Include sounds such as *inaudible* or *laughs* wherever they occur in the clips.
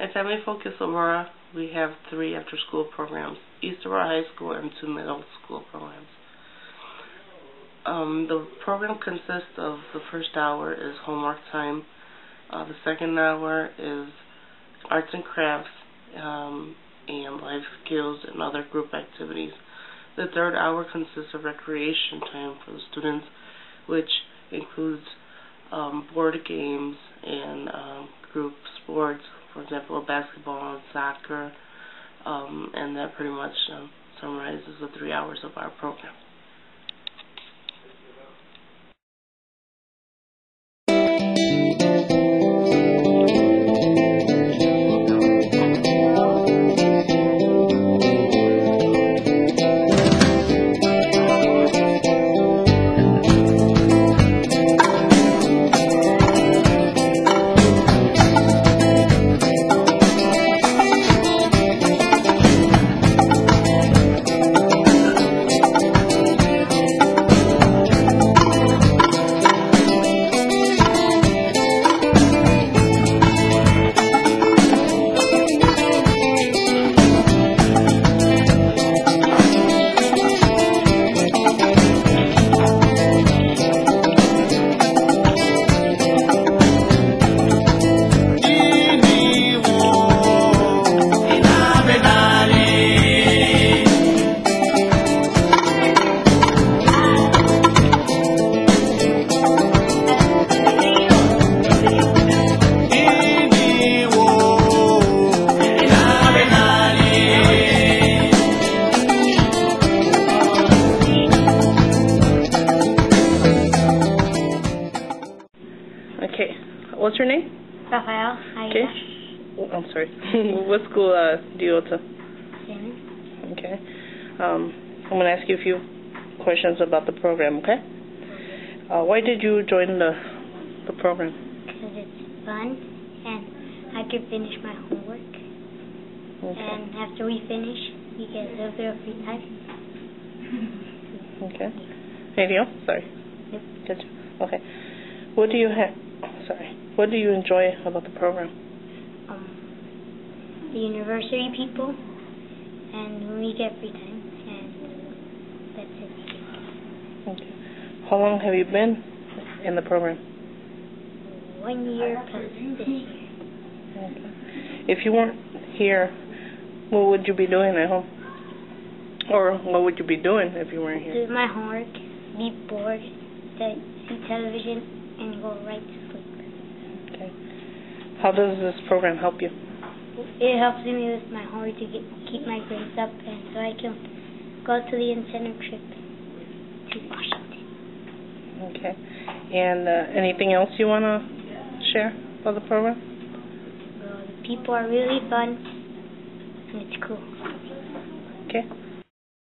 At Family Focus Aurora, we have three after-school programs, East Aurora High School and two middle school programs. Um, the program consists of the first hour is homework time, uh, the second hour is arts and crafts, um, and life skills and other group activities. The third hour consists of recreation time for the students, which includes um, board games and um, group basketball and soccer, um, and that pretty much um, summarizes the three hours of our program. What's your name? Rafael Okay. Oh, I'm sorry. *laughs* what school uh, do you go to? Simmons. Okay. Um, I'm going to ask you a few questions about the program, okay? Uh, why did you join the the program? Because it's fun and I can finish my homework. Okay. And after we finish, we get a little bit of free time. Okay. Anything else? Sorry. Nope. Good. Okay. What do you have? Sorry. What do you enjoy about the program? Um, the university people, and when we get free time, and that's it. Okay. How long have you been in the program? One year plus this year. Okay. If you weren't here, what would you be doing at home? Or what would you be doing if you weren't here? Do my homework, be bored, see television, and go right to sleep. Okay. How does this program help you? It helps me with my homework to get, keep my grades up, and so I can go to the incentive trip to Washington. Okay. And uh, anything else you want to share about the program? Well, the people are really fun, and it's cool. Okay.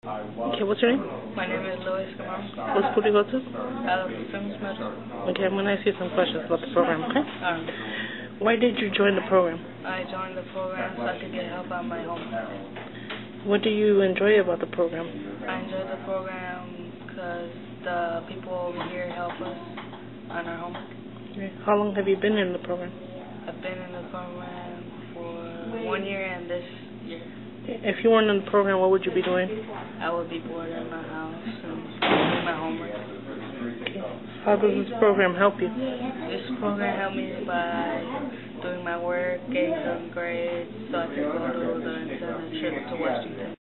Okay, what's your name? My name is Luis Gamon. What school do you go to? Of Simmons Middle. Okay, I'm going to ask you some questions about the program, okay? Um, Why did you join the program? I joined the program so I could get help on my homework. What do you enjoy about the program? I enjoy the program because the people over here help us on our homework. Okay. How long have you been in the program? I've been in the program for one year and this year. If you weren't in the program, what would you be doing? I would be bored in my house and doing my homework. How does this program help you? This program helped me by doing my work, getting some grades, so I could go to the trip to Washington.